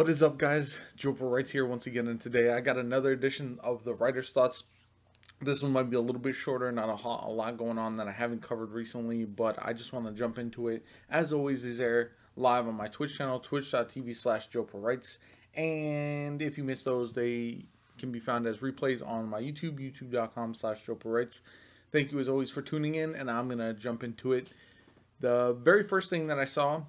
What is up, guys? JoPa Writes here once again, and today I got another edition of the Writer's Thoughts. This one might be a little bit shorter, not a, a lot going on that I haven't covered recently, but I just want to jump into it. As always, is there live on my Twitch channel, twitch.tv slash Writes. And if you missed those, they can be found as replays on my YouTube, youtube.com slash Writes. Thank you as always for tuning in, and I'm going to jump into it. The very first thing that I saw,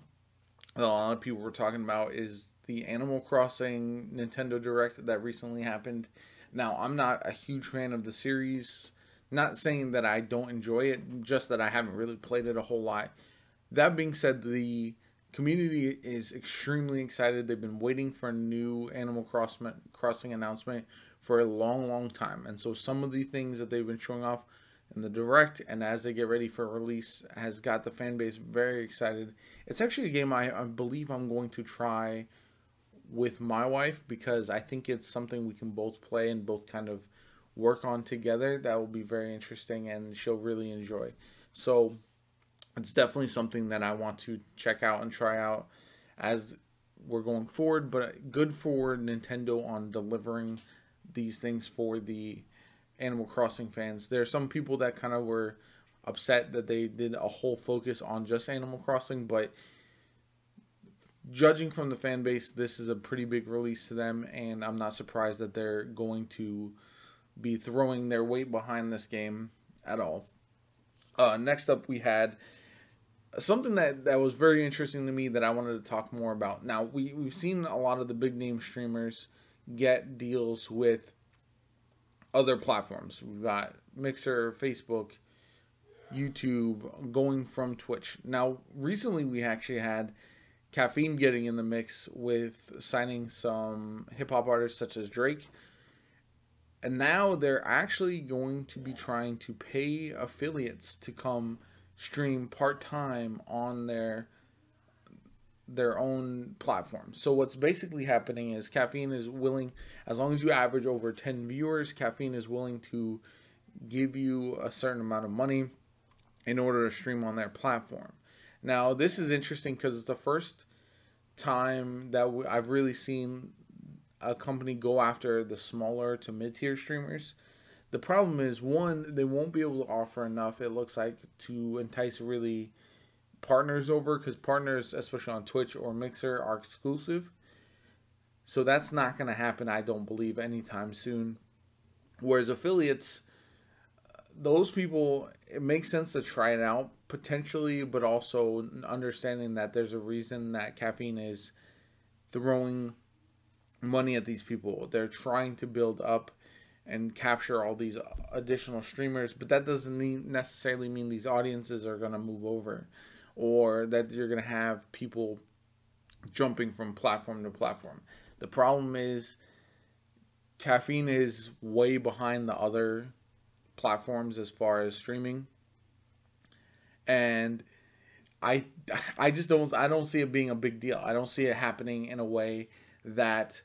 a lot of people were talking about, is the Animal Crossing Nintendo Direct that recently happened. Now, I'm not a huge fan of the series. Not saying that I don't enjoy it, just that I haven't really played it a whole lot. That being said, the community is extremely excited. They've been waiting for a new Animal Crossing announcement for a long, long time. And so some of the things that they've been showing off in the direct and as they get ready for release has got the fan base very excited. It's actually a game I, I believe I'm going to try with my wife because I think it's something we can both play and both kind of work on together. That will be very interesting and she'll really enjoy. So it's definitely something that I want to check out and try out as we're going forward. But good for Nintendo on delivering these things for the Animal Crossing fans. There are some people that kind of were upset that they did a whole focus on just Animal Crossing, but judging from the fan base, this is a pretty big release to them, and I'm not surprised that they're going to be throwing their weight behind this game at all. Uh, next up, we had something that, that was very interesting to me that I wanted to talk more about. Now, we, we've seen a lot of the big name streamers get deals with other platforms. We've got Mixer, Facebook, YouTube, going from Twitch. Now, recently we actually had Caffeine getting in the mix with signing some hip hop artists such as Drake. And now they're actually going to be trying to pay affiliates to come stream part time on their their own platform. So what's basically happening is Caffeine is willing as long as you average over 10 viewers, Caffeine is willing to give you a certain amount of money in order to stream on their platform. Now, this is interesting because it's the first time that I've really seen a company go after the smaller to mid tier streamers. The problem is, one, they won't be able to offer enough, it looks like, to entice really partners over because partners, especially on Twitch or Mixer, are exclusive. So that's not going to happen, I don't believe, anytime soon. Whereas affiliates, those people, it makes sense to try it out potentially, but also understanding that there's a reason that caffeine is throwing money at these people. They're trying to build up and capture all these additional streamers, but that doesn't necessarily mean these audiences are going to move over or that you're going to have people jumping from platform to platform. The problem is caffeine is way behind the other platforms as far as streaming. And I I just don't I don't see it being a big deal. I don't see it happening in a way that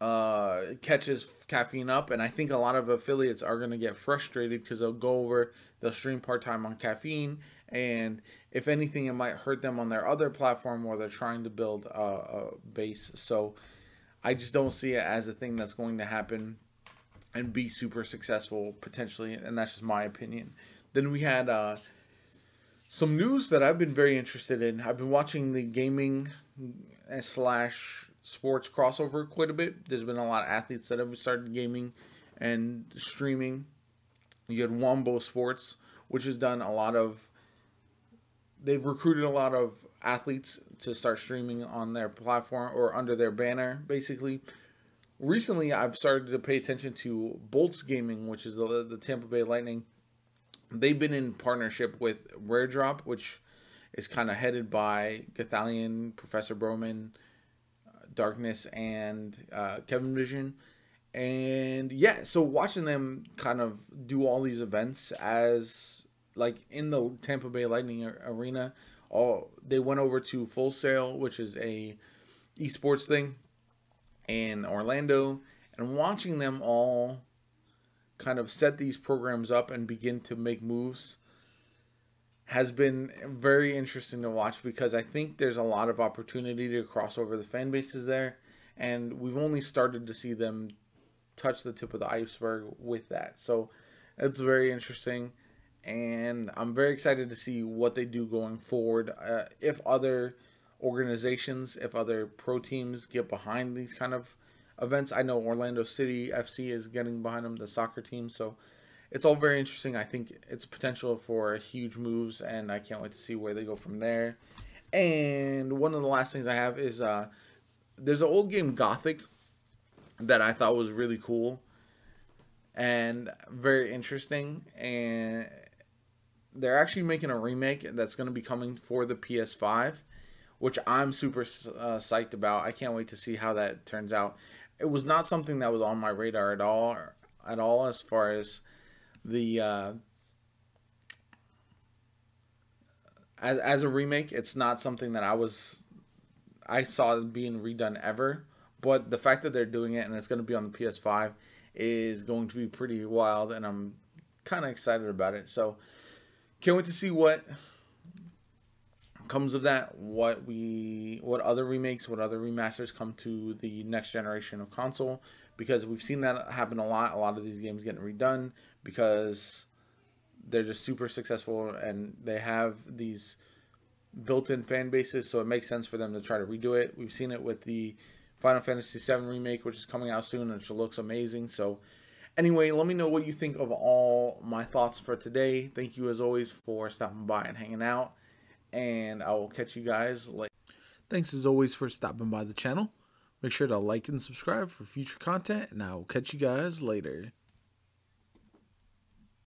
uh, catches caffeine up and I think a lot of affiliates are going to get frustrated because they'll go over they'll stream part-time on caffeine and if anything it might hurt them on their other platform where they're trying to build a, a base so I just don't see it as a thing that's going to happen and be super successful potentially, and that's just my opinion. Then we had uh, some news that I've been very interested in. I've been watching the gaming slash sports crossover quite a bit. There's been a lot of athletes that have started gaming and streaming. You had Wombo Sports, which has done a lot of. They've recruited a lot of athletes to start streaming on their platform or under their banner, basically recently I've started to pay attention to Boltz Gaming, which is the the Tampa Bay Lightning. They've been in partnership with Rare Drop, which is kind of headed by Gothalion, Professor Broman, Darkness, and uh, Kevin Vision. And yeah, so watching them kind of do all these events as like in the Tampa Bay Lightning arena, all they went over to Full Sail, which is a esports thing in Orlando and watching them all kind of set these programs up and begin to make moves has been very interesting to watch because I think there's a lot of opportunity to cross over the fan bases there, and we've only started to see them touch the tip of the iceberg with that. So it's very interesting, and I'm very excited to see what they do going forward. Uh, if other organizations, if other pro teams get behind these kind of events, I know Orlando City FC is getting behind them, the soccer team. So it's all very interesting. I think it's potential for huge moves, and I can't wait to see where they go from there. And one of the last things I have is uh, there's an old game Gothic that I thought was really cool and very interesting. And they're actually making a remake that's going to be coming for the PS5, which I'm super uh, psyched about. I can't wait to see how that turns out. It was not something that was on my radar at all, at all as far as the uh, as as a remake. It's not something that I was I saw being redone ever. But the fact that they're doing it and it's going to be on the PS5 is going to be pretty wild, and I'm kind of excited about it. So can't wait to see what comes of that. What we, what other remakes, what other remasters come to the next generation of console, because we've seen that happen a lot. A lot of these games getting redone because they're just super successful and they have these built-in fan bases, so it makes sense for them to try to redo it. We've seen it with the Final Fantasy VII remake, which is coming out soon, and it looks amazing. So, anyway, let me know what you think of all my thoughts for today. Thank you, as always, for stopping by and hanging out, and I will catch you guys later. Thanks, as always, for stopping by the channel. Make sure to like and subscribe for future content, and I will catch you guys later.